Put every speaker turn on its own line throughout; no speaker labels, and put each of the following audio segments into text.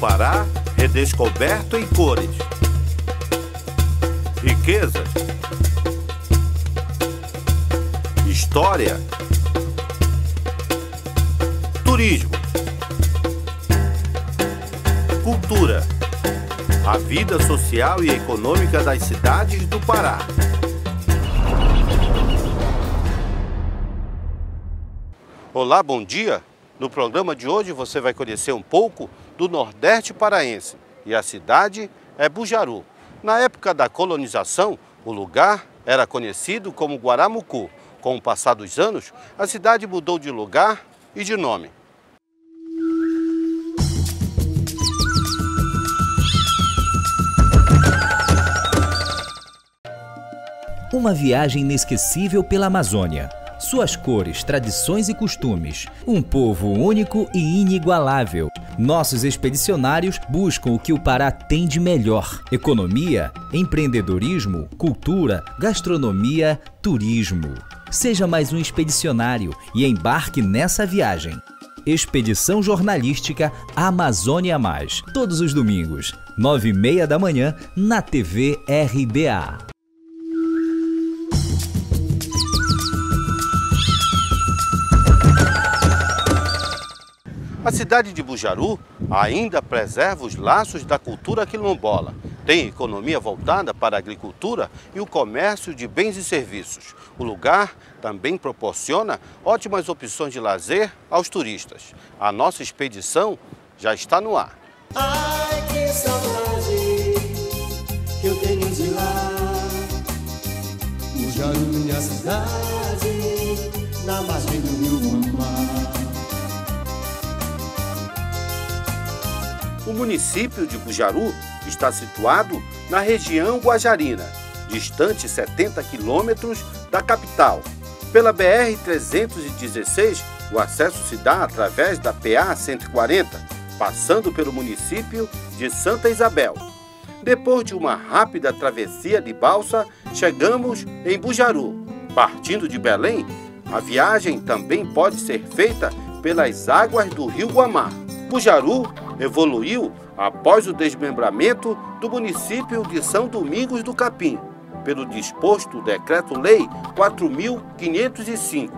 Pará redescoberto em cores. Riquezas. História. Turismo. Cultura. A vida social e econômica das cidades do Pará. Olá, bom dia. No programa de hoje você vai conhecer um pouco do Nordeste paraense e a cidade é Bujaru. Na época da colonização, o lugar era conhecido como Guaramucu. Com o passar dos anos, a cidade mudou de lugar e de nome.
Uma viagem inesquecível pela Amazônia suas cores, tradições e costumes. Um povo único e inigualável. Nossos expedicionários buscam o que o Pará tem de melhor: economia, empreendedorismo, cultura, gastronomia, turismo. Seja mais um expedicionário e embarque nessa viagem. Expedição Jornalística Amazônia Mais, todos os domingos, nove e meia da manhã, na TV RBA.
A cidade de Bujaru ainda preserva os laços da cultura quilombola. Tem economia voltada para a agricultura e o comércio de bens e serviços. O lugar também proporciona ótimas opções de lazer aos turistas. A nossa expedição já está no ar.
Ai,
município de Bujaru está situado na região Guajarina, distante 70 quilômetros da capital. Pela BR-316, o acesso se dá através da PA 140, passando pelo município de Santa Isabel. Depois de uma rápida travessia de balsa, chegamos em Bujaru. Partindo de Belém, a viagem também pode ser feita pelas águas do rio Guamá. Bujaru evoluiu após o desmembramento do município de São Domingos do Capim, pelo disposto Decreto-Lei 4.505,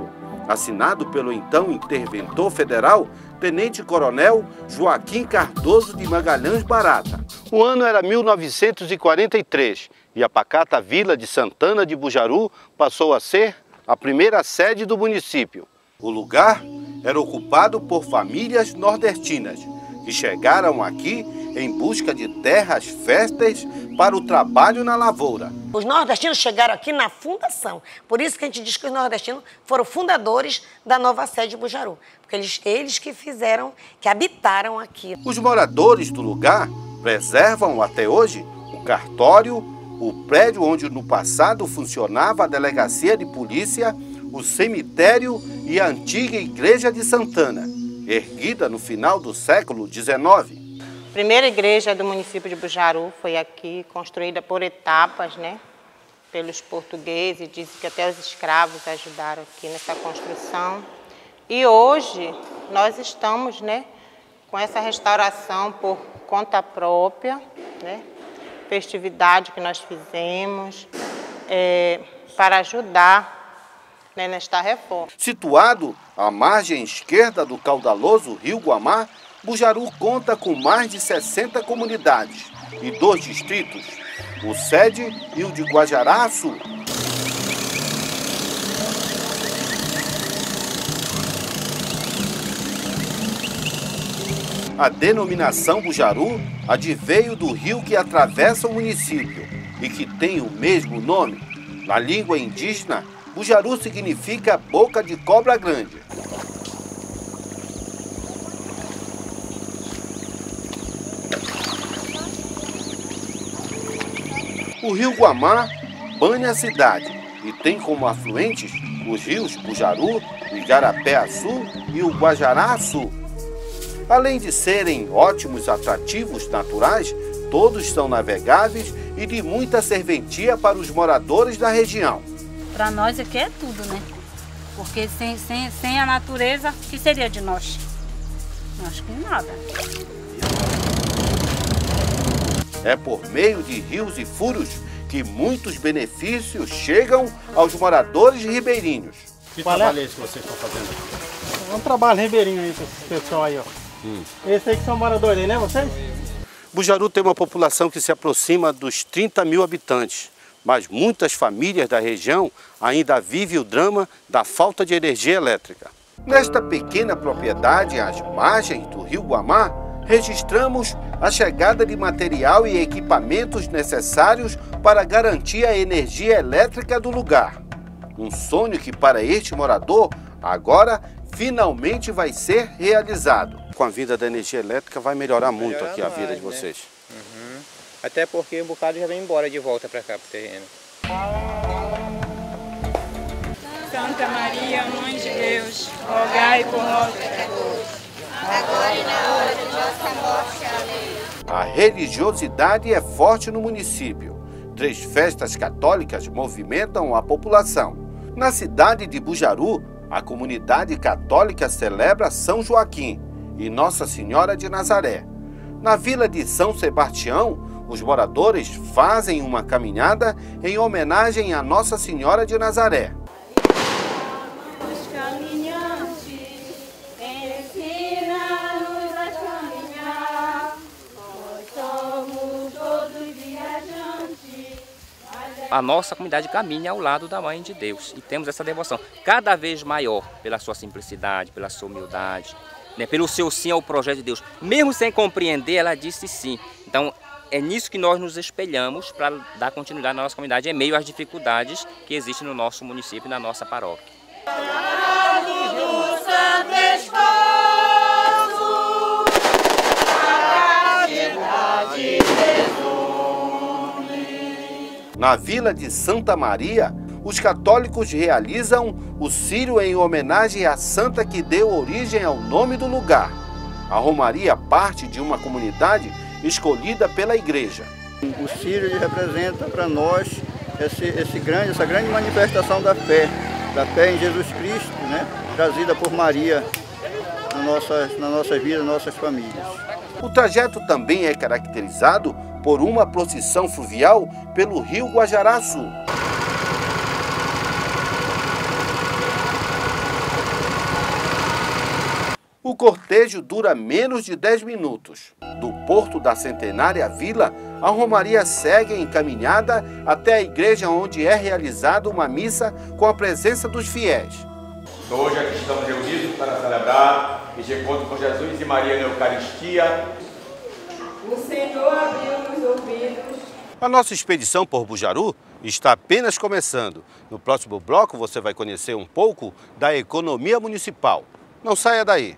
assinado pelo então interventor federal, Tenente Coronel Joaquim Cardoso de Magalhães Barata. O ano era 1943 e a pacata vila de Santana de Bujaru passou a ser a primeira sede do município. O lugar era ocupado por famílias nordestinas que chegaram aqui em busca de terras férteis para o trabalho na lavoura.
Os nordestinos chegaram aqui na fundação. Por isso que a gente diz que os nordestinos foram fundadores da nova sede de Bujaru. Porque eles, eles que fizeram, que habitaram aqui.
Os moradores do lugar preservam até hoje o cartório, o prédio onde no passado funcionava a delegacia de polícia, o cemitério e a antiga igreja de Santana erguida no final do século XIX.
A primeira igreja do município de Bujaru foi aqui, construída por etapas, né? Pelos portugueses, dizem que até os escravos ajudaram aqui nessa construção. E hoje nós estamos, né, com essa restauração por conta própria, né? Festividade que nós fizemos é, para ajudar né, nesta reforma.
Situado à margem esquerda do caudaloso rio Guamá, Bujaru conta com mais de 60 comunidades e dois distritos, o Sede e o de Guajaraçu. A denominação Bujaru adveio do rio que atravessa o município e que tem o mesmo nome. Na língua indígena, Bujaru significa boca de cobra grande. O rio Guamá banha a cidade e tem como afluentes os rios Bujaru, Igarapé-Açu e o Guajará-Açu. Além de serem ótimos atrativos naturais, todos são navegáveis e de muita serventia para os moradores da região.
Para nós aqui é tudo, né? Porque sem, sem, sem a natureza, o que seria de nós? Acho que nada.
É por meio de rios e furos que muitos benefícios chegam aos moradores ribeirinhos.
Que
Qual é?
trabalho é esse que vocês estão fazendo aqui?
É um trabalho ribeirinho aí esse pessoal aí, ó. Esse aí que são moradores aí, né, vocês?
Bujaru tem uma população que se aproxima dos 30 mil habitantes, mas muitas famílias da região ainda vivem o drama da falta de energia elétrica. Nesta pequena propriedade, às margens do rio Guamá, registramos a chegada de material e equipamentos necessários para garantir a energia elétrica do lugar. Um sonho que, para este morador, agora finalmente vai ser realizado. Com a vinda da energia elétrica, vai melhorar muito
Melhorar
aqui a vida de
mais, né? Até porque um bocado já vem embora de volta para cá, pro terreno.
Santa Maria, Mãe de Deus, rogai por nós,
A religiosidade é forte no município. Três festas católicas movimentam a população. Na cidade de Bujaru, a comunidade católica celebra São Joaquim e Nossa Senhora de Nazaré. Na vila de São Sebastião, os moradores fazem uma caminhada em homenagem a Nossa Senhora de Nazaré.
A
nossa comunidade caminha ao lado da Mãe de Deus e temos essa devoção cada vez maior pela sua simplicidade, pela sua humildade, né, pelo seu sim ao projeto de Deus. Mesmo sem compreender, ela disse sim. Então é nisso que nós nos espelhamos para dar continuidade na nossa comunidade em meio às dificuldades que existem no nosso município e na nossa paróquia.
Na vila de Santa Maria, os católicos realizam o Círio em homenagem à santa que deu origem ao nome do lugar. A Romaria parte de uma comunidade escolhida pela igreja.
O Sírio representa para nós esse, esse grande, essa grande manifestação da fé, da fé em Jesus Cristo, né? trazida por Maria na nossa, na nossa vida, nas nossas famílias.
O trajeto também é caracterizado por uma procissão fluvial pelo rio Guajaraçu. O cortejo dura menos de 10 minutos. Do porto da centenária vila, a romaria segue encaminhada até a igreja onde é realizada uma missa com a presença dos fiéis.
Hoje aqui estamos reunidos para celebrar este encontro com Jesus e Maria na Eucaristia.
O Senhor abriu os ouvidos.
A nossa expedição por Bujaru está apenas começando. No próximo bloco você vai conhecer um pouco da economia municipal. Não saia daí.